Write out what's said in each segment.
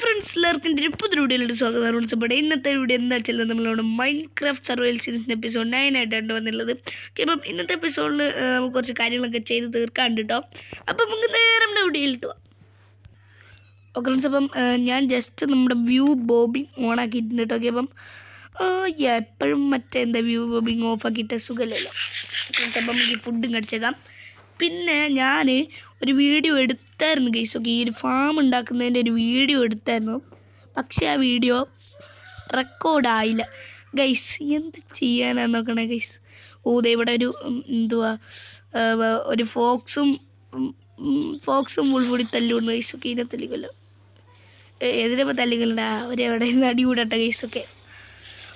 Friends എല്ലാവർക്കും ഒരു പുതിയ സ്വാഗതം. വിളിച്ചപ്പോൾ ഇന്നത്തെ വീഡിയോ എന്താ വെച്ചാൽ നമ്മളോട് മൈൻഡ് ക്രാഫ്റ്റ് സർവൈൽ സീരീസിന്റെ എപ്പിസോഡ് നയൻ ആയിട്ടാണ് വന്നുള്ളത് അപ്പം ഇന്നത്തെ എപ്പിസോഡിൽ നമുക്ക് കുറച്ച് കാര്യങ്ങളൊക്കെ ചെയ്ത് തീർക്കാണ്ട് കേട്ടോ അപ്പം നമുക്ക് നേരെ നമ്മുടെ വീഡിയോയിലിട്ട് പോവാം. ഓക്കെ ഫ്രണ്ട്സ് അപ്പം ഞാൻ ജസ്റ്റ് നമ്മുടെ വ്യൂ ബോബിങ് ഓൺ ആക്കിയിട്ടുണ്ട് കേട്ടോ ഓക്കെ അപ്പം എപ്പോഴും മറ്റേ എന്താ വ്യൂ ബോബിങ് ഓഫ് ആക്കിയിട്ട് സുഖമല്ലല്ലോ അപ്പം നമുക്ക് ഈ ഫുഡും കടിച്ചേക്കാം. പിന്നെ ഞാൻ ഒരു വീഡിയോ എടുത്തായിരുന്നു ഗൈസ് ഓക്കെ ഈ ഒരു ഫാം ഉണ്ടാക്കുന്നതിന്റെ ഒരു വീഡിയോ എടുത്തായിരുന്നു. പക്ഷേ ആ വീഡിയോ റെക്കോർഡായില്ല ഗൈസ് എന്ത് ചെയ്യാനാണ് നോക്കണേ ഗൈസ് ദേ ഇവിടെ ഒരു എന്തുവാ ഒരു ഫോക്സും ഫോക്സും കൂടി തല്ലുകൊണ്ട് ഗൈസ് ഒക്കെ ഇതിനെ തല്ലിക്കൊല്ലോ. എതിരപ്പോൾ തല്ലിക്കൊല്ലണ്ട അവരെവിടെ നിന്ന് അടികൂടട്ടെ ഗൈസ് ഒക്കെ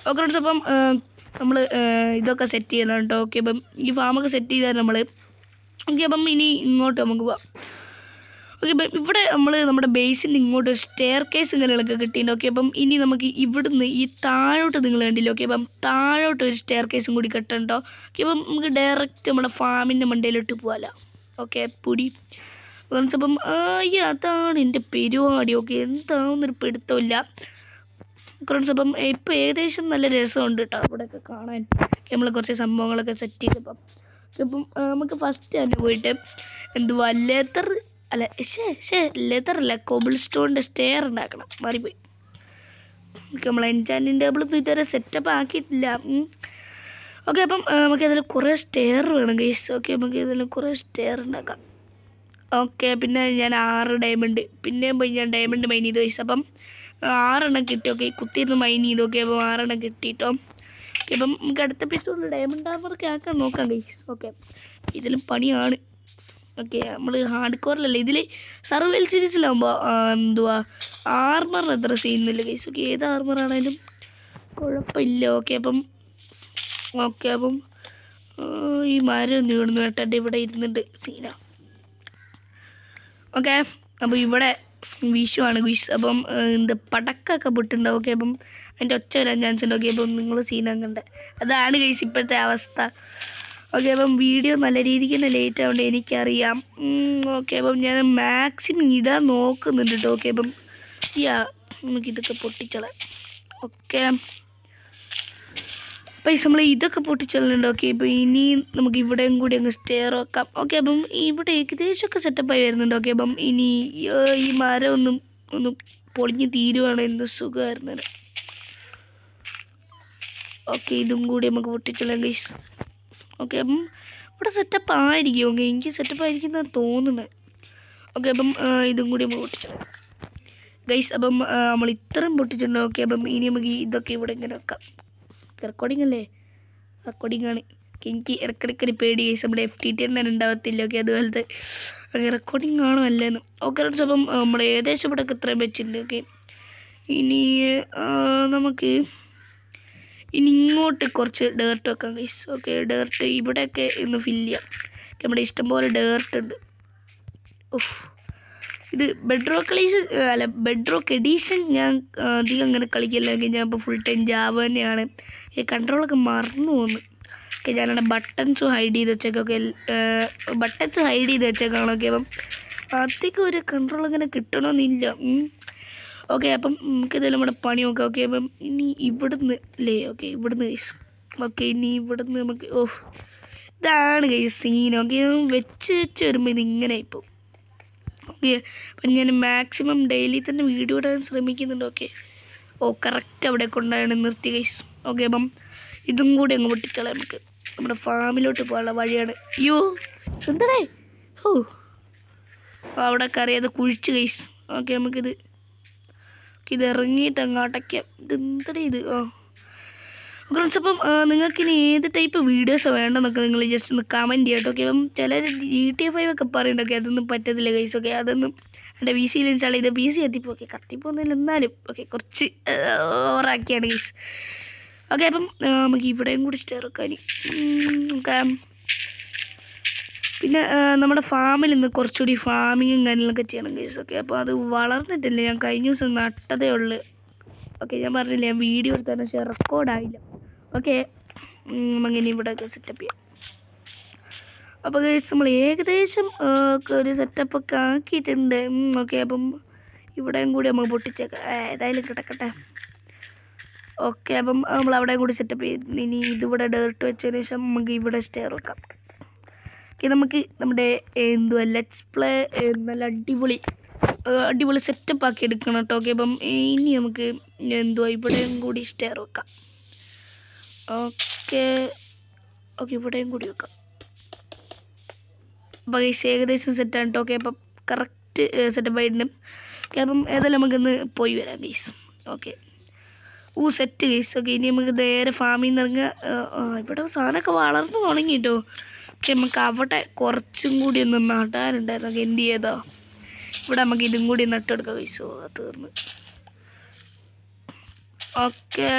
ഓക്കെ ഫ്രണ്ട്സ് അപ്പം നമ്മൾ ഇതൊക്കെ സെറ്റ് ചെയ്യണം കേട്ടോ. ഓക്കെ അപ്പം ഈ ഫാമൊക്കെ സെറ്റ് ചെയ്താൽ നമ്മൾ ഓക്കെ അപ്പം ഇനി ഇങ്ങോട്ട് നമുക്ക് പോവാം. ഓക്കെ അപ്പം ഇവിടെ നമ്മൾ നമ്മുടെ ബേസിന്റെ ഇങ്ങോട്ട് സ്റ്റെയർ കേസ് കാര്യങ്ങളൊക്കെ കിട്ടിയിട്ടുണ്ട്. ഓക്കെ അപ്പം ഇനി നമുക്ക് ഇവിടുന്ന് ഈ താഴോട്ട് നിങ്ങൾ കണ്ടില്ല? ഓക്കെ അപ്പം താഴോട്ട് ഒരു സ്റ്റെയർ കേസും കൂടി കെട്ടണ്ടോ? ഓക്കെ അപ്പം നമുക്ക് ഡയറക്റ്റ് നമ്മുടെ ഫാമിന്റെ മണ്ടയിലോട്ട് പോകാമല്ലോ ഓക്കെ പൊടി. അപ്പം ആയി അതാണ് എന്റെ പരിപാടി. ഓക്കെ എന്താണെന്നൊരു പിടുത്തമില്ല കുറച്ച് അപ്പം ഇപ്പം ഏകദേശം നല്ല രസമുണ്ട് കേട്ടോ. അവിടെയൊക്കെ കാണാൻ. നമ്മൾ കുറച്ച് സംഭവങ്ങളൊക്കെ സെറ്റ് ചെയ്തപ്പം. ഇപ്പം ആ, നമുക്ക് ഫസ്റ്റ് തന്നെ പോയിട്ട് എന്തുവാ ലെതർ അല്ല ഷേ ഷേ ലെതർ അല്ല കോബിൾ സ്റ്റോണിന്റെ സ്റ്റെയർ ഉണ്ടാക്കണം. മാറിപ്പോയി. നമ്മൾ എൻചാന്റിങ് ടേബിളൊന്നും ഇതുവരെ സെറ്റപ്പ് ആക്കിയിട്ടില്ല. ഓക്കെ അപ്പം നമുക്ക് ഇതിൽ കുറേ സ്റ്റെയർ വേണം ഗൈസ് ഓക്കെ നമുക്ക് ഇതിൽ കുറേ സ്റ്റെയർ ഉണ്ടാക്കാം. ഓക്കെ പിന്നെ ഞാൻ ആറ് ഡയമണ്ട് പിന്നെയും പോയി ഞാൻ ഡയമണ്ട് മൈൻ ചെയ്ത് ഗൈസ് അപ്പം ആറെണ്ണം കിട്ടി ഓക്കെ കുത്തിയിരുന്ന് മൈൻ ചെയ്ത് ഓക്കെ അപ്പം ആറെണ്ണം കിട്ടിയിട്ടോ? അപ്പം നമുക്ക് അടുത്ത എപ്പിസോഡിൽ ഡയമണ്ട് ആർമറൊക്കെ ആക്കാൻ നോക്കാം ഗൈസ് ഓക്കെ ഇതിലും പണിയാണ്. ഓക്കെ നമ്മൾ ഹാർഡ് കോറിലല്ല ഇതിൽ സർവൈൽ സീരീസിലാകുമ്പോൾ എന്തുവാ? ആർമർ എത്ര ചെയ്യുന്നില്ല ഗൈസ് ഓക്കെ ഏത് ആർമറാണേലും കുഴപ്പമില്ല. ഓക്കെ അപ്പം ഓക്കെ അപ്പം ഈ മരം ഒന്ന് ഇവിടുന്ന് കേട്ടെ ഇവിടെ ഇരുന്നുണ്ട് സീന ഓക്കെ അപ്പോൾ ഇവിടെ വിഷുവാണ് വിഷു. അപ്പം എന്ത് പടക്കമൊക്കെ പൊട്ടുണ്ടാവും. ഓക്കെ അപ്പം അതിന്റെ ഒച്ച വരാൻ ചാൻസ് ഉണ്ട്. ഓക്കെ അപ്പം നിങ്ങൾ സീനാക്കണ്ട അതാണ് കഴിച്ച് ഇപ്പോഴത്തെ അവസ്ഥ. ഓക്കെ അപ്പം വീഡിയോ നല്ല രീതിക്ക് തന്നെ ലേറ്റ് ആവേണ്ട എനിക്കറിയാം. ഓക്കെ അപ്പം ഞാൻ മാക്സിമം ഇടാൻ നോക്കുന്നുണ്ട് കേട്ടോ ഓക്കെ അപ്പം യാ നമുക്കിതൊക്കെ പൊട്ടിച്ചളാം. ഓക്കെ അപ്പം നമ്മൾ ഇതൊക്കെ പൊട്ടിച്ചോളുന്നുണ്ട് ഓക്കെ ഇപ്പം ഇനി നമുക്ക് ഇവിടെയും കൂടി അങ്ങ് സ്റ്റെയർ വെക്കാം. ഓക്കെ അപ്പം ഇവിടെ ഏകദേശമൊക്കെ സെറ്റപ്പായി വരുന്നുണ്ട്. ഓക്കെ അപ്പം ഇനി ഈ മരം ഒന്നും ഒന്ന് പൊളിഞ്ഞ് തീരുവാണ് എന്ത് സുഖമായിരുന്നത് ഓക്കെ ഇതും കൂടി നമുക്ക് പൊട്ടിച്ചോളാം ഗൈസ് ഓക്കെ അപ്പം ഇവിടെ സെറ്റപ്പ് ആയിരിക്കും. ഓക്കെ എനിക്ക് സെറ്റപ്പ് ആയിരിക്കും എന്നാണ് തോന്നുന്നത്. ഓക്കെ അപ്പം ഇതും കൂടി നമുക്ക് പൊട്ടിച്ചോളാം ഗൈസ് അപ്പം നമ്മൾ ഇത്രയും പൊട്ടിച്ചിട്ടുണ്ട്. ഓക്കെ അപ്പം ഇനി നമുക്ക് ഇതൊക്കെ ഇവിടെ ഇങ്ങനെ വെക്കാം. റെക്കോർഡിംഗ് അല്ലേ? റെക്കോർഡിംഗ് ആണ്. എനിക്ക് ഇടയ്ക്കിടയ്ക്ക് ഒരു പേടി കേസ് നമ്മുടെ എഫ് ടി ടി തന്നെ ഉണ്ടാവത്തില്ല. ഓക്കെ അതുപോലത്തെ ഓക്കെ റെക്കോർഡിംഗ് ആണോ അല്ലെന്ന് ഓക്കെ ഫ്രണ്ട്സ് അപ്പം നമ്മൾ ഏകദേശം ഇവിടെ ഇത്രയും വെച്ചിട്ടുണ്ട്. ഓക്കെ ഇനി നമുക്ക് ഇനി ഇങ്ങോട്ട് കുറച്ച് ഡേർട്ട് വെക്കാം ഗൈസ് ഓക്കെ ഡേർട്ട് ഇവിടെയൊക്കെ ഇന്ന് ഫില്ല് ചെയ്യാം. നമ്മുടെ ഇഷ്ടംപോലെ ഡേർട്ട് ഉണ്ട്. ഓഫ് ഇത് ബെഡ്റോക്ക് കളീസ് അല്ല ബെഡ്റോക്ക് എഡീഷൻ ഞാൻ അധികം അങ്ങനെ കളിക്കില്ലെങ്കിൽ ഞാൻ ഇപ്പോൾ ഫുൾ ടൈം ജാവ തന്നെയാണ്. ഈ കൺട്രോളൊക്കെ മറന്നു പോകുന്നു ഓക്കെ ഞാനാണ് ബട്ടൺസ് ഹൈഡ് ചെയ്ത് വെച്ചേക്കൊക്കെ ബട്ടൺസ് ഹൈഡ് ചെയ്ത് വെച്ചേക്കാണൊക്കെ അപ്പം അധികം ഒരു കൺട്രോൾ അങ്ങനെ കിട്ടണമെന്നില്ല ഓക്കെ അപ്പം നമുക്ക് ഇതെല്ലാം നമ്മുടെ പണി നോക്കാം. ഓക്കെ അപ്പം ഇനി ഇവിടുന്ന് അല്ലേ ഓക്കെ ഇവിടുന്ന് കൈസ് ഓക്കെ ഇനി ഇവിടുന്ന് നമുക്ക് ഓ ഇതാണ് കൈസ് സീൻ ഓക്കെ വെച്ച് വെച്ച് വരുമ്പോൾ ഇതിങ്ങനെ ഇപ്പോൾ ഓക്കെ അപ്പം ഞാൻ മാക്സിമം ഡെയിലി തന്നെ വീഡിയോ ഇടാൻ ശ്രമിക്കുന്നുണ്ട്. ഓക്കെ ഓ കറക്റ്റ് അവിടെ കൊണ്ടാണ് നിർത്തി ഗൈസ് ഓക്കെ അപ്പം ഇതും കൂടി അങ്ങ് പൊട്ടിക്കളയാം നമുക്ക്. നമ്മുടെ ഫാമിലോട്ട് പോകാനുള്ള വഴിയാണ്. അയ്യോ എന്താണേ ഓ അവിടെ കറിയത് കുഴിച്ച് ഗൈസ് ഓക്കെ നമുക്കിത് ഇത് ഇറങ്ങിയിട്ട് അങ്ങോട്ടൊക്കെ അടയ്ക്കാം ഇത്? ആ. ഫ്രണ്ട്സ് അപ്പം നിങ്ങൾക്ക് ഇനി ഏത് ടൈപ്പ് വീഡിയോസ് വേണ്ടെന്നൊക്കെ നിങ്ങൾ ജസ്റ്റ് ഒന്ന് കമന്റ് ചെയ്യട്ടോ ഓക്കെ അപ്പം ചിലർ ജി ടി ഫൈവ് ഒക്കെ പറയുന്നുണ്ടൊക്കെ അതൊന്നും പറ്റത്തില്ല കൈസ് ഓക്കെ അതൊന്നും എന്റെ പി സിയിൽ ഇൻസ്റ്റാൾ ചെയ്ത് പി സി എത്തിപ്പോ ഓക്കെ കത്തിപ്പോന്നില്ല എന്നാലും ഓക്കെ കുറച്ച് ഓവറാക്കിയാണ് ഗൈസ് ഓക്കെ അപ്പം നമുക്ക് ഇവിടെയും കൂടി സ്റ്റെയർ ഒക്കെ ഓക്കെ പിന്നെ നമ്മുടെ ഫാമിൽ നിന്ന് കുറച്ചുകൂടി ഫാമിങ്ങും കാര്യങ്ങളൊക്കെ ചെയ്യണം ഗൈസ് ഓക്കെ അപ്പോൾ അത് വളർന്നിട്ടില്ല. ഞാൻ കഴിഞ്ഞ ദിവസം നട്ടതേ ഉള്ളു. ഓക്കെ ഞാൻ പറഞ്ഞില്ല ഞാൻ വീഡിയോ എടുത്താൽ പക്ഷേ റെക്കോർഡായില്ല ഓക്കെ അങ്ങനെ ഇവിടെയൊക്കെ സെറ്റപ്പ് ചെയ്യാം. അപ്പോൾ ഗൈസ് നമ്മൾ ഏകദേശം ഒരു സെറ്റപ്പൊക്കെ ആക്കിയിട്ടുണ്ട്. ഓക്കെ അപ്പം ഇവിടെയും കൂടി നമുക്ക് പൊട്ടിച്ചേക്കാം. ഏതായാലും കിടക്കട്ടെ. ഓക്കെ അപ്പം നമ്മൾ അവിടെയും കൂടി സെറ്റപ്പ് ചെയ്ത് ഇനി ഇതിവിടെ ഡേർട്ട് വെച്ചതിന് ശേഷം നമുക്ക് ഇവിടെ സ്റ്റെയർ വെക്കാം. നമുക്ക് നമ്മുടെ എന്തുവാ ലെറ്റ്സ് പ്ലേ നല്ല അടിപൊളി അടിപൊളി സെറ്റപ്പ് ആക്കി എടുക്കണം കേട്ടോ. ഓക്കെ അപ്പം ഇനി നമുക്ക് എന്തുവാ ഇവിടെയും കൂടി സ്റ്റെയർ വെക്കാം. ഓക്കെ ഓക്കെ ഇവിടെയും കൂടി വെക്കാം. അപ്പോൾ ഈ ഏകദേശം സെറ്റാണ് കേട്ടോ. ഓക്കെ അപ്പം കറക്റ്റ് സെറ്റപ്പ് ആയിട്ടുണ്ട്. ഓക്കെ അപ്പം ഏതായാലും നമുക്കിന്ന് പോയി വരാം ഗീസ് ഓക്കെ ഊ സെറ്റ് ഗീസ് ഓക്കെ ഇനി നമുക്ക് നേരെ ഫാമിൽ നിന്ന് ഇറങ്ങുക ഇവിടെ സാധനമൊക്കെ വളർന്നു തുടങ്ങി കേട്ടോ. പക്ഷെ നമുക്ക് അവിടെ കുറച്ചും കൂടി ഒന്ന് നടാനുണ്ടായിരുന്നു എന്ത് ചെയ്താ? ഇവിടെ നമുക്ക് ഇതും കൂടി നട്ടെടുക്കാം. കഴിച്ചോ തീർന്ന്. ഓക്കെ.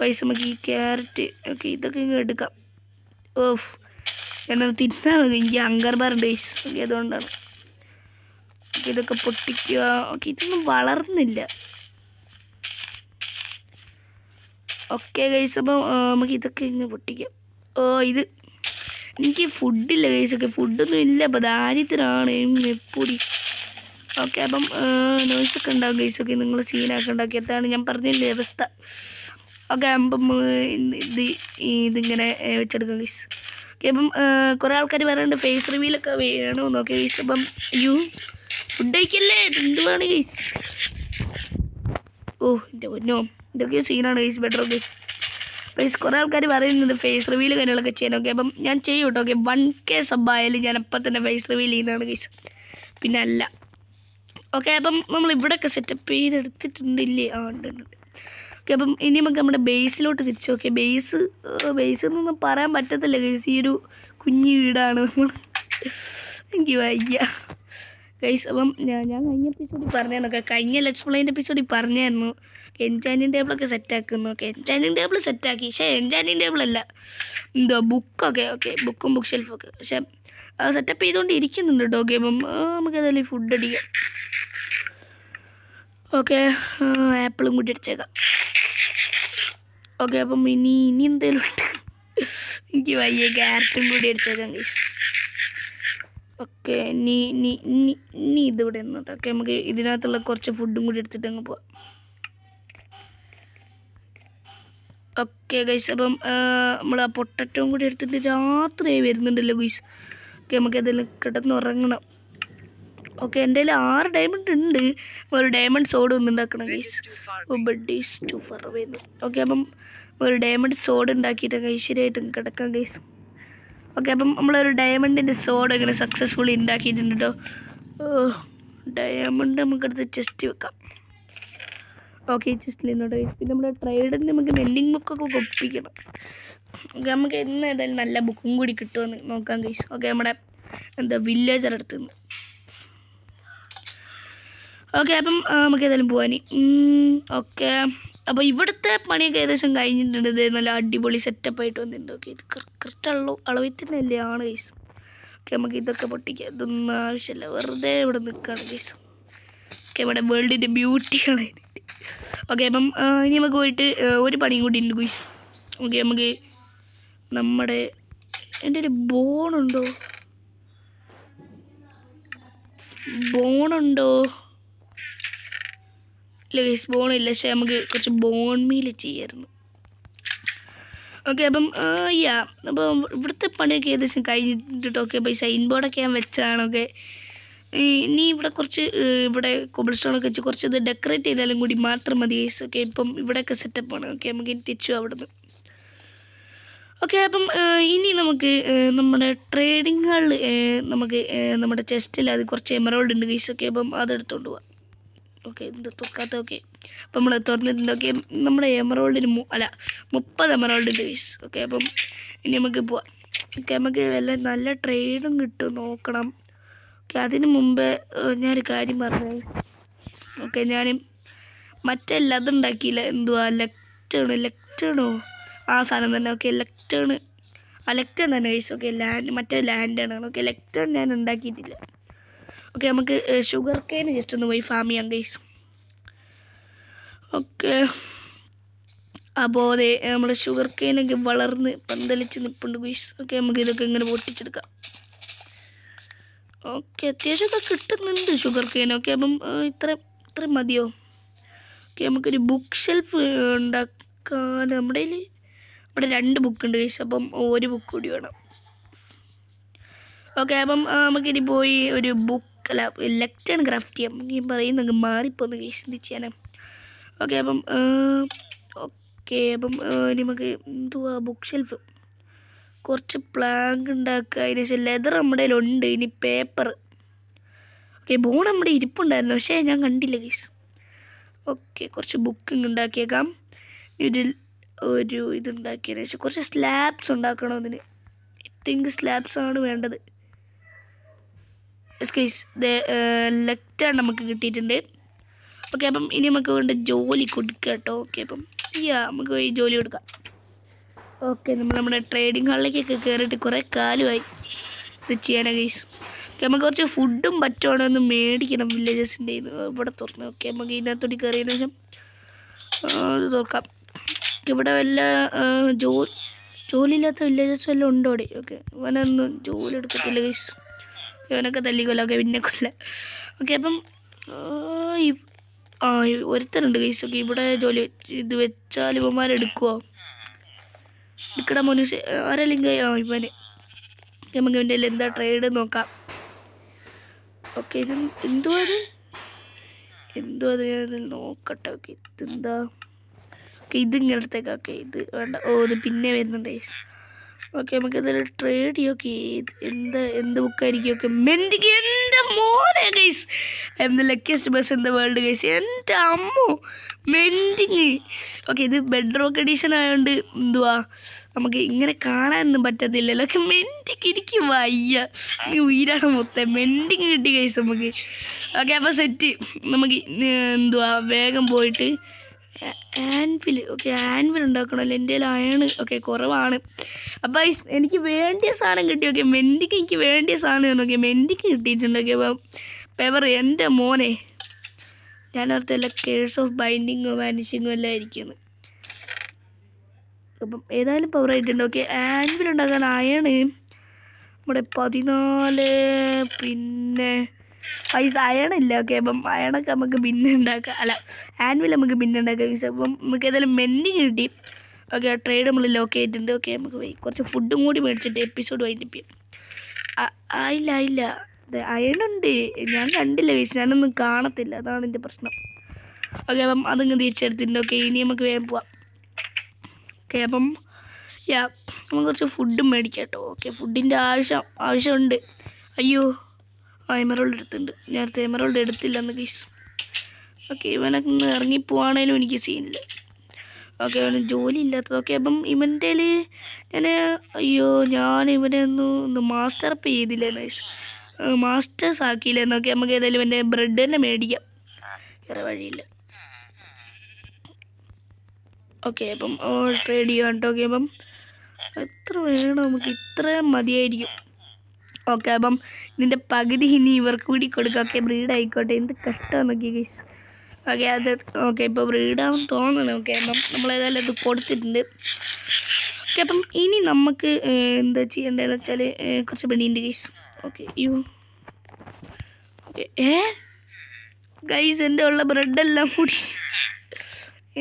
പൈസ നമുക്ക് ഈ ക്യാരറ്റ് ഓക്കെ ഇതൊക്കെ ഇങ്ങനെ എടുക്കാം. ഓഫ്. ഞാനത് തിന്നാണ് എനിക്ക് അങ്കർബാറുണ്ട് ഓക്കെ അതുകൊണ്ടാണ്. ഇതൊക്കെ പൊട്ടിക്കുക. ഓക്കെ ഇതൊന്നും വളർന്നില്ല. ഓക്കെ കഴിച്ചപ്പോൾ നമുക്ക് ഇതൊക്കെ ഇങ്ങനെ പൊട്ടിക്കാം. ഓ ഇത് എനിക്ക് ഫുഡില്ല കേസൊക്കെ ഫുഡൊന്നും ഇല്ല. അപ്പം ദാരിദ്ര്യമാണ് എപ്പൊടി ഓക്കെ അപ്പം നോയ്സൊക്കെ ഉണ്ടാവും കേസൊക്കെ നിങ്ങൾ സീനാക്കി ഉണ്ടാക്കി. അതാണ് ഞാൻ പറഞ്ഞില്ലേ അവസ്ഥ. ഓക്കെ അപ്പം ഇത് ഇതിങ്ങനെ വെച്ചെടുക്കാം കേസ് ഓക്കെ അപ്പം കുറേ ആൾക്കാർ പറയുന്നുണ്ട് ഫേസ് റിവീലൊക്കെ വേണമെന്ന് ഓക്കെ കേസ് അപ്പം അയ്യോ ഫുഡ് കഴിക്കല്ലേ? എന്തുവാണ് കേസ് ഓ എന്റെ പൊന്നോ. ഇതൊക്കെ സീനാണ് കേസ് ബെറ്റർ ഓക്കെ ഗൈസ് കുറേ ആൾക്കാർ പറയുന്നുണ്ട് ഫേസ് റിവീൽ കാര്യങ്ങളൊക്കെ ചെയ്യാൻ. ഓക്കെ അപ്പം ഞാൻ ചെയ്യും കേട്ടോ ഓക്കെ വൺ കെ സബ് ആയാലും ഞാൻ അപ്പം തന്നെ ഫേസ് റിവീൽ ചെയ്യുന്നതാണ് കേസ് പിന്നെ അല്ല. ഓക്കെ അപ്പം നമ്മൾ ഇവിടെയൊക്കെ സെറ്റപ്പ് ചെയ്തെടുത്തിട്ടുണ്ടില്ലേ? ആ ഉണ്ട് ഓക്കെ അപ്പം ഇനി നമുക്ക് നമ്മുടെ ബേസിലോട്ട് തിരിച്ചു ഓക്കെ ബേസ് ബേസ് എന്നൊന്നും പറയാൻ പറ്റത്തില്ല ഗൈസ് ഈ ഒരു കുഞ്ഞു വീടാണ്. എനിക്ക് വയ്യ ഗൈസ് അപ്പം ഞാൻ കഴിഞ്ഞ എപ്പിസോഡിൽ പറഞ്ഞായിരുന്നു. കഴിഞ്ഞ ലെറ്റ്സ് എപ്പിസോഡിൽ പറഞ്ഞായിരുന്നു. എൻചാനിങ് ടേബിളൊക്കെ സെറ്റാക്കുന്നു. ഓക്കെ എൻജാനിങ് ടേബിൾ സെറ്റാക്കി. പക്ഷേ എൻജാനിങ് ടേബിൾ അല്ല എന്തോ ബുക്കൊക്കെ ഓക്കെ ബുക്കും ബുക്ക് ഷെൽഫൊക്കെ പക്ഷേ സെറ്റപ്പ് ചെയ്തുകൊണ്ട് ഇരിക്കുന്നുണ്ട് കേട്ടോ ഓക്കെ അപ്പം ആ, നമുക്ക് ഏതായാലും ഫുഡ് അടിക്കാം. ഓക്കെ ആപ്പിളും കൂടി അടിച്ചേക്കാം. ഓക്കെ അപ്പം ഇനി ഇനി എന്തേലും ഉണ്ട്? എനിക്ക് വയ്യ ക്യാരറ്റും കൂടി അടിച്ചേക്കാം ഗൈസ് ഓക്കെ നീ നീ നീ ഇതിവിടെ നിന്നിട്ട്. ഓക്കെ നമുക്ക് ഇതിനകത്തുള്ള കുറച്ച് ഫുഡും കൂടി എടുത്തിട്ട് അങ്ങ് പോവാം. ഓക്കെ ഗൈസ് അപ്പം നമ്മൾ ആ പൊട്ടറ്റവും കൂടി എടുത്തിട്ട് രാത്രി വരുന്നുണ്ടല്ലോ ഗൈസ് ഓക്കെ നമുക്ക് ഏതെങ്കിലും കിടന്ന് ഉറങ്ങണം. ഓക്കെ എന്റെ കയ്യിൽ ആറ് ഡയമണ്ട് ഉണ്ട്. ഒരു ഡയമണ്ട് സോഡ് ഒന്ന് ഉണ്ടാക്കണം ഗൈസ് ബഡീസ് ടു ഫർ വേന്ന് ഓക്കെ അപ്പം ഒരു ഡയമണ്ട് സോഡ് ഉണ്ടാക്കിയിട്ട് ഐശ്വര്യമായിട്ട് കിടക്കാം ഗൈസ് ഓക്കെ അപ്പം നമ്മളൊരു ഡയമണ്ടിന്റെ സോഡ് ഇങ്ങനെ സക്സസ്ഫുള്ളി ഉണ്ടാക്കിയിട്ടുണ്ട് കേട്ടോ ഡയമണ്ട് നമുക്കടുത്ത് ചെസ്റ്റ് വെക്കാം. ഓക്കെ ജസ്റ്റ് നിന്നോട്ട് ഗൈസ് പിന്നെ നമ്മുടെ ട്രേഡിൽ നമുക്ക് മെല്ലിങ് ബുക്കൊക്കെ ഒപ്പിക്കണം നമുക്ക് ഇന്ന് ഏതായാലും നല്ല ബുക്കും കൂടി കിട്ടുമെന്ന് നോക്കാം ഗൈസ് ഓക്കെ നമ്മുടെ എന്താ വില്ലേജർ അടുത്ത് നിന്ന്. ഓക്കെ അപ്പം നമുക്ക് ഏതായാലും പോവാനി ഓക്കെ അപ്പോൾ ഇവിടുത്തെ പണിയൊക്കെ ഏകദേശം കഴിഞ്ഞിട്ടുണ്ട്. ഇത് നല്ല അടിപൊളി സെറ്റപ്പ് ആയിട്ട് വന്നിട്ടുണ്ട്. ഓക്കെ ഇത് കറക്റ്റ് അളവ് അളവിൽ തന്നെ അല്ലേ ആണ് ഗൈസ് ഓക്കെ നമുക്ക് ഇതൊക്കെ പൊട്ടിക്കാം. ഇതൊന്നും ആവശ്യമില്ല. വെറുതെ ഇവിടെ നിൽക്കുകയാണ് ഗൈസ് ഓക്കെ നമ്മുടെ വേൾഡിന്റെ ബ്യൂട്ടി കളയാനായിട്ട് ഓക്കെ അപ്പം ഇനി നമുക്ക് പോയിട്ട് ഒരു പണിയും കൂടി ഉണ്ട് ഗുയിസ്. ഓക്കെ നമുക്ക് നമ്മുടെ എന്റെ ഒരു ബോണുണ്ടോ? ബോണുണ്ടോ? ഇല്ല ഗൈസ് ബോണില്ല പക്ഷേ നമുക്ക് കുറച്ച് ബോൺ മീൽ ചെയ്യായിരുന്നു. ഓക്കെ അപ്പം യാ അപ്പം ഇവിടുത്തെ പണിയൊക്കെ ഏകദേശം കഴിഞ്ഞിട്ട് ഓക്കെ ഇൻബോർഡൊക്കെ ഞാൻ വെച്ചതാണ് ഓക്കെ ഇനി ഇവിടെ കുറച്ച് ഇവിടെ കൊബിൾ സ്റ്റോണൊക്കെ വെച്ച് കുറച്ച് ഇത് ഡെക്കറേറ്റ് ചെയ്താലും കൂടി മാത്രം മതി ഗൈസ് ഓക്കെ ഇപ്പം ഇവിടെയൊക്കെ ആണ്. ഓക്കെ നമുക്ക് ഇനി തിരിച്ചു അവിടുന്ന്. ഓക്കെ അപ്പം ഇനി നമുക്ക് നമ്മുടെ ട്രേഡിംഗ് ഹാളിൽ നമുക്ക് നമ്മുടെ ചെസ്റ്റിൽ അത് കുറച്ച് എമറോൾഡ് ഉണ്ട് ഗൈസ് ഓക്കെ അപ്പം അതെടുത്തോണ്ട് പോവാം. ഓക്കെ ഇത് തുറക്കാത്ത ഓക്കെ അപ്പം നമ്മൾ തുറന്നിട്ടുണ്ട്. ഓക്കെ നമ്മുടെ എമറോൾഡിന് അല്ല മുപ്പത് എമറോൾഡ് ഉണ്ട് ഗൈസ് ഓക്കെ അപ്പം ഇനി നമുക്ക് പോവാം. ഓക്കെ നമുക്ക് എല്ലാം നല്ല ട്രേഡും കിട്ടും നോക്കണം. ഓക്കെ അതിന് മുമ്പേ ഞാനൊരു കാര്യം പറഞ്ഞു. ഓക്കെ ഞാൻ മറ്റെല്ലാം അതുണ്ടാക്കിയില്ല എന്തുവാ ലെക്ടേണ് ലെക്ടേണോ? ആ സാധനം തന്നെ ഓക്കെ ലെക്ടേണ്. ആ ലെക്റ്റേൺ തന്നെ ഗൈസ് ഓക്കെ ലാൻഡ് മറ്റേ ലാൻഡാണ്. ഓക്കെ ലെക്ടേൺ ഞാൻ ഉണ്ടാക്കിയിട്ടില്ല. ഓക്കെ നമുക്ക് ഷുഗർ കെയിൻ ജസ്റ്റ് ഒന്ന് പോയി ഫാം ചെയ്യാം ഗൈസ് ഓക്കെ. അപ്പോൾ അതെ നമ്മുടെ ഷുഗർ കെയിനൊക്കെ വളർന്ന് പന്തലിച്ച് നിൽപ്പുണ്ട് ഗൈസ് ഓക്കെ നമുക്ക് ഇതൊക്കെ ഇങ്ങനെ പൊട്ടിച്ചെടുക്കാം. ഓക്കെ അത്യാവശ്യമൊക്കെ കിട്ടുന്നുണ്ട് ഷുഗർ കെയിൻ ഓക്കെ അപ്പം ഇത്ര ഇത്ര മതിയോ? ഓക്കെ നമുക്കൊരു ബുക്ക് ഷെൽഫ് ഉണ്ടാക്കാൻ നമ്മുടെ ഇവിടെ രണ്ട് ബുക്ക് ഉണ്ട് കേസ് അപ്പം ഒരു ബുക്ക് കൂടി വേണം. ഓക്കെ അപ്പം നമുക്കിനി പോയി ഒരു ബുക്ക് അല്ല ലെക്ചർ ക്രാഫ്റ്റ് ചെയ്യാം. ഈ പറയുന്നത് മാറിപ്പോന്ന് എന്ത് ചെയ്യാനാ ഓക്കെ അപ്പം ഓക്കെ അപ്പം നമുക്ക് എന്തുവാ ബുക്ക് ഷെൽഫ് കുറച്ച് പ്ലാങ്ക് ഉണ്ടാക്കുക. അതിന് ശേഷം ലെതർ നമ്മുടെ കയ്യിലുണ്ട്. ഇനി പേപ്പർ ഓക്കെ ബോൺ നമ്മുടെ ഇരിപ്പുണ്ടായിരുന്നു. പക്ഷേ ഞാൻ കണ്ടില്ല ഗൈസ് ഓക്കെ കുറച്ച് ബുക്കിംഗ് ഉണ്ടാക്കിയേക്കാം. ഇതിൽ ഒരു ഇതുണ്ടാക്കിയതിന് ശേഷം കുറച്ച് സ്ലാബ്സ് ഉണ്ടാക്കണം അതിന്. ഐ തിങ്ക് സ്ലാബ്സ് ആണ് വേണ്ടത്. ഗൈസ് ലെറ്റാണ് നമുക്ക് കിട്ടിയിട്ടുണ്ട്. ഓക്കെ അപ്പം ഇനി നമുക്ക് വേണ്ട ജോലി കൊടുക്കുക കേട്ടോ ഓക്കെ അപ്പം ഈ നമുക്ക് ഈ ജോലി കൊടുക്കാം. ഓക്കെ നമ്മൾ നമ്മുടെ ട്രേഡിംഗ് ഹാളിലേക്കൊക്കെ കയറിയിട്ട് കുറേ കാലമായി ഇത് ചെയ്യാനാ ഗൈസ് ഓക്കെ നമുക്ക് കുറച്ച് ഫുഡും പറ്റുവാണോ ഒന്ന് മേടിക്കണം വില്ലേജസിന്റെ ഇവിടെ തുറന്ന്. ഓക്കെ നമുക്ക് ഇതിനകത്തോട്ട് കയറിയതിന് ശേഷം ഇത് തുറക്കാം. ഇവിടെ വല്ല ജോ ജോലിയില്ലാത്ത വില്ലേജസ് വല്ലതും ഉണ്ടോ അവിടെ? ഓക്കെ ഇവനൊന്നും ജോലി എടുക്കത്തില്ല ഗൈസ് ഇവനൊക്കെ തല്ലിക്കൊല്ല. ഓക്കെ പിന്നെ കൊല്ല. ഓക്കെ അപ്പം ആ ഒരുത്തനുണ്ട് ഗൈസ് ഓക്കെ ഇവിടെ ജോലി ഇത് വെച്ചാൽ ഇവന്മാരെടുക്കുമോ എടുക്കട മനുഷ്യ ആരല്ലെങ്കിൽ ആ ഇവന്. നമുക്ക് ഇവന്റെ എന്താ ട്രേഡ് നോക്കാം. ഓക്കെ ഇത് എന്തോ അത്? എന്തോ അത്? നോക്കട്ടെ. ഓക്കെ ഇതെന്താ? ഓക്കെ ഇത് ഇങ്ങനെ എടുത്തേക്കാം ഓക്കെ ഇത് വേണ്ട. ഓ ഇത് പിന്നെ വരുന്നുണ്ട്. ഓക്കെ നമുക്ക് ഇതിൽ ട്രേഡ് ഓക്കെ എന്താ എന്ത് ബുക്കായിരിക്കും ഓക്കെ എന്റെ മോനെ guys I'm the luckiest bus in the world guys എന്റെ അമ്മു മെന്റിങ് ഓക്കെ ഇത് ബെഡ്റോക്ക് എഡീഷൻ ആയതുകൊണ്ട് എന്തുവാ? നമുക്ക് ഇങ്ങനെ കാണാനൊന്നും പറ്റത്തില്ലല്ലോ. ഒക്കെ മെന്റിങ് എനിക്ക് വയ്യ. ഉയരാണ് മൊത്തം മെന്റിങ് കിട്ടി ഗൈസ് നമുക്ക്. ഓക്കെ അപ്പോൾ സെറ്റ് നമുക്ക് എന്തുവാ? വേഗം പോയിട്ട് ആൻവിൽ ഓക്കെ ആൻവിൽ ഉണ്ടാക്കണമല്ലോ. എന്റെ അയണ് ഓക്കെ കുറവാണ്. അപ്പോൾ എനിക്ക് വേണ്ടിയ സാധനം കിട്ടി ഓക്കെ മെന്റിക്ക് എനിക്ക് വേണ്ടിയ സാധനം ഓക്കെ മെന്റിക്ക് കിട്ടിയിട്ടുണ്ട് ഓക്കെ അപ്പോൾ പെവർ എന്റെ മോനെ. ഞാൻ ഓർത്തല്ല കേഴ്സ് ഓഫ് ബൈൻഡിങ്ങോ വാനിഷിങ്ങോ എല്ലാം ആയിരിക്കുന്നു. അപ്പം ഏതായാലും പവർ ആയിട്ടുണ്ട് ഓക്കെ ആൻവിൽ ഉണ്ടാക്കാൻ അയണ് നമ്മുടെ പതിനാല് പിന്നെ പൈസ അയണില്ല ഓക്കെ അപ്പം അയണൊക്കെ നമുക്ക് പിന്നെ ഉണ്ടാക്കാം. അല്ല ആൻവിൽ നമുക്ക് പിന്നെ ഉണ്ടാക്കാം മീൻസ് അപ്പം നമുക്ക് ഏതായാലും മെന്നി കിട്ടി. ഓക്കെ ട്രേഡ് നമ്മൾ ലോക്ക് ചെയ്തിട്ടുണ്ട് ഓക്കെ നമുക്ക് കുറച്ച് ഫുഡും കൂടി മേടിച്ചിട്ട് എപ്പിസോഡ് വൈകിട്ട് ആയില്ല ആയില്ല അയണുണ്ട്. ഞാൻ കണ്ടില്ല കഴിച്ചു ഞാനൊന്നും കാണത്തില്ല. അതാണ് എന്റെ പ്രശ്നം. ഓക്കെ അപ്പം അതങ്ങ് തിരിച്ചെടുത്തിട്ടുണ്ട് ഓക്കെ ഇനി നമുക്ക് വേഗം പോവാം. ഓക്കെ അപ്പം യാ നമുക്ക് കുറച്ച് ഫുഡും മേടിക്കാം കേട്ടോ. ഓക്കെ ഫുഡിന്റെ ആവശ്യം ആവശ്യമുണ്ട്. അയ്യോ. ആ എമറോൾഡ് എടുത്തുണ്ട് നേരത്തെ എമറോൾഡ് എടുത്തില്ല എന്ന് കേസ് ഓക്കെ ഇവനൊക്കെ ഒന്ന് ഇറങ്ങി പോവാണേലും എനിക്ക് സീനില്ല ഓക്കെ അവന് ജോലി ഇല്ലാത്തത്. ഓക്കെ അപ്പം ഇവന്റെ ഞാൻ അയ്യോ ഞാൻ ഇവനെ ഒന്ന് ഒന്ന് മാസ്റ്റർ അപ്പ് ചെയ്തില്ലേ നൈസ് മാസ്റ്റേഴ്സ് ആക്കിയില്ലേ എന്നൊക്കെ നമുക്ക് ഏതായാലും ഇവന്റെ ബ്രെഡ് തന്നെ മേടിക്കാം. വേറെ വഴിയില്ല. ഓക്കെ അപ്പം ട്രേഡ് ചെയ്യാം കേട്ടോ ഓക്കെ അപ്പം എത്ര വേണം? നമുക്ക് ഇത്രയും മതിയായിരിക്കും. ഓക്കെ അപ്പം ഇതിന്റെ പകുതി ഇനി ഇവർക്ക് കൂടി കൊടുക്കുക ഓക്കെ ബ്രീഡ് ആയിക്കോട്ടെ. എന്ത് കഷ്ടമാണ് നോക്കി ഗൈസ് ഓക്കെ അത് ഓക്കെ ഇപ്പോൾ ബ്രീഡാവും തോന്നണം ഓക്കെ അപ്പം നമ്മളേതായാലും ഇത് കൊടുത്തിട്ടുണ്ട്. ഓക്കെ അപ്പം ഇനി നമുക്ക് എന്താ ചെയ്യേണ്ടതെന്ന് വെച്ചാൽ കുറച്ച് പെണ്ണിന്റെ ഗൈസ് ഓക്കെ യു. ഓക്കെ ഏ? ഗൈസ് എന്റെ ഉള്ള ബ്രെഡെല്ലാം കൂടി.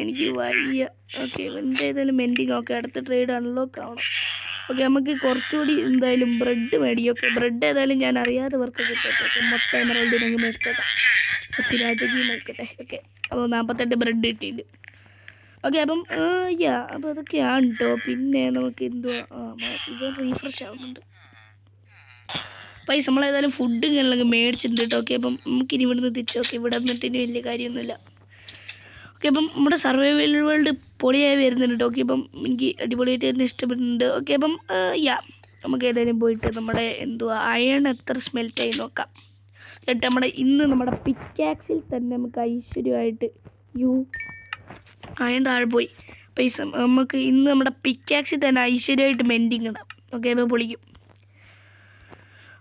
എനിക്ക് വയ്യ. ഓക്കെ എന്റെ ഏതായാലും മെൻഡിങ് ഓക്കെ അടുത്ത ട്രേഡ് അൺലോക്ക് ആവണം ഓക്കെ നമുക്ക് കുറച്ചുകൂടി എന്തായാലും ബ്രെഡ് മേടി ഓക്കെ ബ്രെഡ് ഏതായാലും ഞാൻ അറിയാതെ വർക്ക് ഓക്കെ മൊത്തം എമറോൾഡ് ഇനി മേടിച്ചേക്കാം. കുറച്ച് രാജകീയം മേടിക്കട്ടെ. ഓക്കെ അപ്പോൾ നാൽപ്പത്തെട്ട് ബ്രെഡ് കിട്ടിയിട്ടുണ്ട്. ഓക്കെ അപ്പം യാ അപ്പോൾ അതൊക്കെയാണ് കേട്ടോ പിന്നെ നമുക്ക് എന്തുവാ? ഇത് റീഫ്രഷ് ആവുന്നുണ്ട്. പൈസ നമ്മളേതായാലും ഫുഡ് ഇങ്ങനെയുള്ള മേടിച്ചിട്ടുണ്ട് കേട്ടോ ഓക്കെ അപ്പം നമുക്കിനി ഇവിടുന്ന് തിരിച്ചു ഓക്കെ ഇവിടെ നിന്നിട്ട് ഇനി വലിയ കാര്യമൊന്നുമില്ല. ഓക്കെ അപ്പം നമ്മുടെ സർവൈവൽ വേൾഡ് പൊളിയായി വരുന്നുണ്ട് കേട്ടോ. ഓക്കെ അപ്പം എനിക്ക് അടിപൊളിയായിട്ട് തന്നെ ഇഷ്ടപ്പെടുന്നുണ്ട്. ഓക്കെ അപ്പം യാ നമുക്ക് ഏതായാലും പോയിട്ട് നമ്മുടെ എന്തുവാ അയൺ എത്ര സ്മെൽറ്റായി നോക്കാം. കേട്ടോ നമ്മുടെ ഇന്ന് നമ്മുടെ പിക്കാക്സിൽ തന്നെ നമുക്ക് ഐശ്വര്യമായിട്ട് യു അയൺ താഴെ പോയി. പൈസ നമുക്ക് ഇന്ന് നമ്മുടെ പിക്കാക്സിൽ തന്നെ ഐശ്വര്യമായിട്ട് മെൻഡിങ് ഇടാം. ഓക്കെ അപ്പം പൊളിക്കും.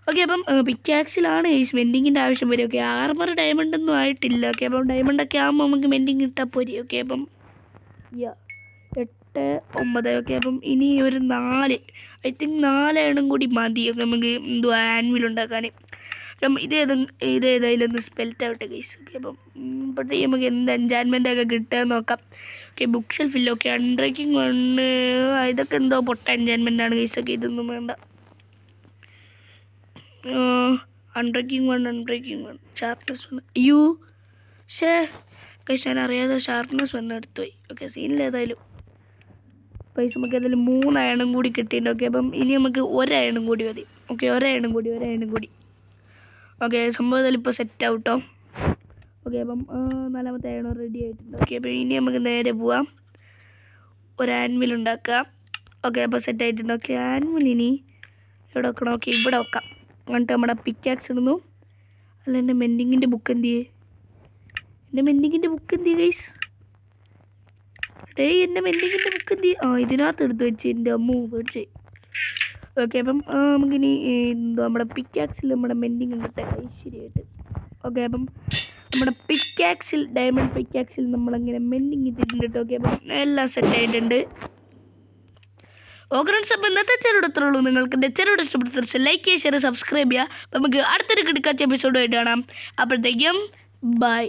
ഓക്കെ അപ്പം പിക്കാക്സിലാണ് ഈ മെൻഡിങ്ങിന്റെ ആവശ്യം വരും ഓക്കെ ആർമർ ഡയമണ്ട് ഒന്നും ആയിട്ടില്ല. ഓക്കെ അപ്പം ഡയമണ്ട് ഒക്കെ ആകുമ്പോൾ നമുക്ക് മെൻഡിങ് ഇട്ടാൽ പോരി. ഓക്കെ അപ്പം എട്ട് ഒമ്പത്. ഓക്കെ അപ്പം ഇനി ഒരു നാല്. ഐ തിങ്ക് നാലെണ്ണം കൂടി മതി. ഓക്കെ നമുക്ക് എന്തുവാ ആൻവിൽ ഉണ്ടാക്കാൻ അപ്പം ഇത് ഏത് ഇത് ഏതായാലും ഒന്ന് സ്പെൽറ്റ് ആവട്ടെ ഗൈസ് ഓക്കെ അപ്പം ഇപ്പോഴത്തേക്ക് നമുക്ക് എന്ത് എൻജാൻമെന്റ് ഒക്കെ കിട്ടുക നോക്കാം. ഓക്കെ ബുക്ക് ഷെൽഫില്ല ഓക്കെ അൺബ്രേക്കിംഗ് വണ്ണ് ഇതൊക്കെ എന്തോ പൊട്ട എൻജാൻമെന്റ് ആണ് ഗൈസ് ഓക്കെ ഇതൊന്നും വേണ്ട. Unbreaking one unbreaking one sharpness one U ഷേ ഗൈസ് ഞാൻ അറിയാതെ ഷാർപ്നെസ് വൺ എടുത്തുപോയി. ഓക്കെ സീനിൽ ഏതായാലും പൈസ നമുക്ക് ഏതായാലും മൂന്ന് അയണും കൂടി കിട്ടിയിട്ടുണ്ട്. ഓക്കെ അപ്പം ഇനി നമുക്ക് ഒരയണും കൂടി മതി. ഓക്കെ ഒരയണും കൂടി ഒരയണും കൂടി. ഓക്കെ സംഭവം ഏതായാലും ഇപ്പോൾ സെറ്റ് ആവട്ടോ. ഓക്കെ അപ്പം നാലാമത്തെ അയണം റെഡി ആയിട്ടുണ്ട്. ഓക്കെ അപ്പം ഇനി നമുക്ക് നേരെ പോവാം. ഒരു ആൻവിൽ ഉണ്ടാക്കാം. ഓക്കെ അപ്പോൾ സെറ്റ് ആയിട്ടുണ്ട്. ഓക്കെ ആൻമിൽ ഇനി എവിടെ വെക്കണം? ഓക്കെ ഇവിടെ വെക്കാം. എന്നിട്ട് നമ്മുടെ പിക്കാക്സ് ഇടുന്നു. അല്ല എന്റെ മെൻഡിങ്ങിന്റെ ബുക്ക് എന്ത് ചെയ്യേ എന്റെ മെൻഡിങ്ങിന്റെ ബുക്ക് എന്ത് ചെയ്യേ ഗൈസ് ഡേ എന്റെ മെൻഡിങ്ങിന്റെ ബുക്ക് എന്ത് ആ ഇതിനകത്ത് എടുത്ത് വെച്ച് എന്റെ അമ്മു പേടിച്ച് ഓക്കെ അപ്പം നമുക്കിനി നമ്മുടെ പിക്കാക്സിൽ നമ്മുടെ മെൻഡിങ് ഉണ്ടട്ടെ ഐശ്വര്യമായിട്ട് ഓക്കെ അപ്പം നമ്മുടെ പിക്കാക്സിൽ ഡയമണ്ട് പിക്കാക്സിൽ നമ്മളങ്ങനെ മെൻഡിങ് ഇട്ടിട്ടുണ്ട് ഓക്കെ അപ്പം എല്ലാം സെറ്റ് ആയിട്ടുണ്ട് ഓക്കെ ഫ്രണ്ട്സ് അപ്പോൾ ഇന്നത്തെ ചെറുടെ ഉള്ളൂ നിങ്ങൾക്ക് എന്റെ ചെറുടെ ഇഷ്ടപ്പെട്ട തീർച്ചയായും ലൈക്ക് ചെയ്യുക ഷെയർ സബ്സ്ക്രൈബ് ചെയ്യുക. നമുക്ക് അടുത്തൊരു കിടക്കാച്ച എപ്പിസോഡുമായിട്ട് കാണാം. അപ്പോഴത്തേക്കും ബൈ